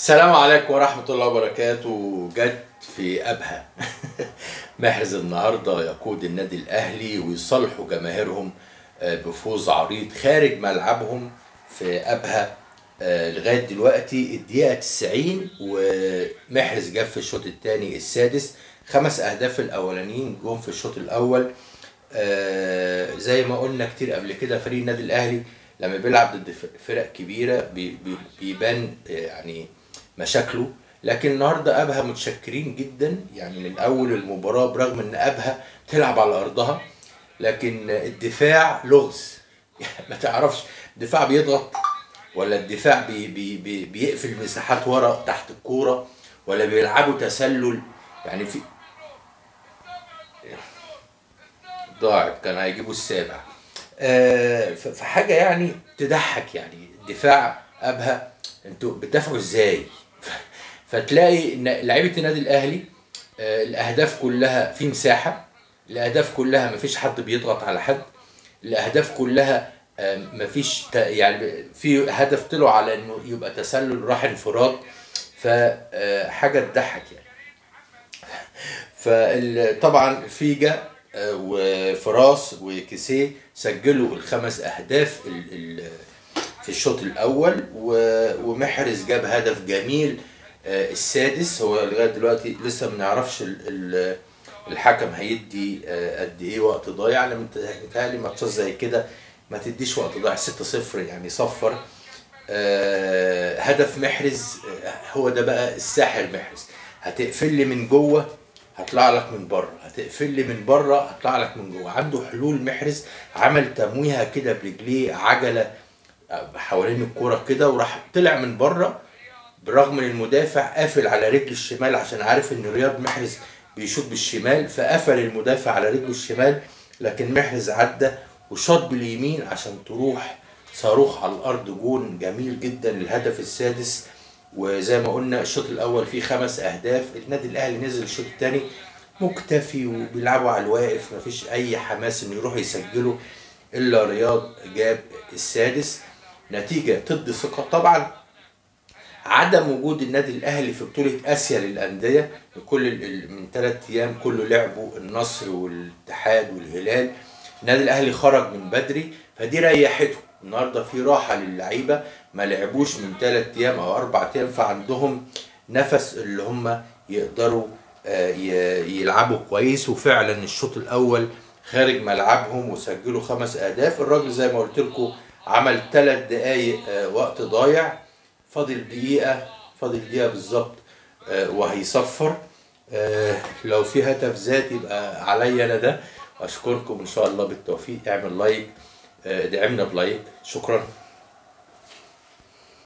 السلام عليكم ورحمة الله وبركاته. جد في أبها. محرز النهاردة يقود النادي الأهلي ويصالحوا جماهيرهم آه، بفوز عريض خارج ملعبهم في أبها آه، لغاية دلوقتي الدقيقة 90 ومحرز جاب في الشوط الثاني السادس. خمس أهداف الأولانيين جم في الشوط الأول. آه، زي ما قلنا كتير قبل كده فريق النادي الأهلي لما بيلعب ضد فرق كبيرة بي- بي- بيبان يعني مشاكله لكن النهارده أبها متشكرين جدا يعني من اول المباراة برغم إن أبها تلعب على أرضها لكن الدفاع لغز. ما تعرفش الدفاع بيضغط ولا الدفاع بي بي بي بيقفل مساحات ورا تحت الكورة ولا بيلعبوا تسلل. يعني في ضاعت كان هيجيبوا السابع. آه، فحاجة يعني تضحك يعني دفاع أبها. أنتوا بتدافعوا إزاي؟ فتلاقي لعيبة النادي الأهلي آه، الأهداف كلها في مساحة. الأهداف كلها مفيش حد بيضغط على حد. الأهداف كلها آه، مفيش يعني في هدف طلعوا على إنه يبقى تسلل راح انفراد. فحاجه تضحك يعني. فطبعا فيجا آه، وفراس وكيسيه سجلوا الخمس أهداف الشوط الأول ومحرز جاب هدف جميل آه، السادس. هو لغاية دلوقتي لسه ما نعرفش ال- ال- الحكم هيدي آه، قد إيه وقت ضايع. مت- متهيألي ماتشات زي كده ما تديش وقت ضايع. 6-0 يعني صفر. آه، هدف محرز هو ده بقى الساحر محرز. هتقفل لي من جوه هطلع لك من بره. هتقفل لي من بره هطلع لك من جوه. عنده حلول محرز. عمل تمويهه كده برجليه عجلة حوالين الكورة كده وراح طلع من بره برغم إن المدافع قافل على رجل الشمال عشان عارف إن رياض محرز بيشوط بالشمال فقفل المدافع على رجله الشمال لكن محرز عدى وشاط باليمين عشان تروح صاروخ على الأرض. جون جميل جدا الهدف السادس. وزي ما قلنا الشوط الأول فيه خمس أهداف. النادي الأهلي نزل الشوط الثاني مكتفي وبيلعبوا على الواقف. مفيش أي حماس إنه يروحوا يسجلوا إلا رياض جاب السادس. نتيجة تدي ثقة. طبعا عدم وجود النادي الأهلي في بطولة آسيا للأندية كل من ثلاث أيام كله لعبوا النصر والاتحاد والهلال. النادي الأهلي خرج من بدري فدي ريحته. النهارده في راحة للعيبة ما لعبوش من ثلاث أيام أو أربع أيام فعندهم نفس اللي هم يقدروا آه، يلعبوا كويس. وفعلا الشوط الأول خارج ملعبهم وسجلوا خمس أهداف. الراجل زي ما قلت لكم عمل ثلاث دقايق آه، وقت ضايع. فاضل دقيقة فاضل دقيقة بالظبط آه، وهيصفر. آه، لو في هدف ذات يبقى عليا أنا ده. أشكركم إن شاء الله بالتوفيق. اعمل like ادعمنا ب like. شكرا.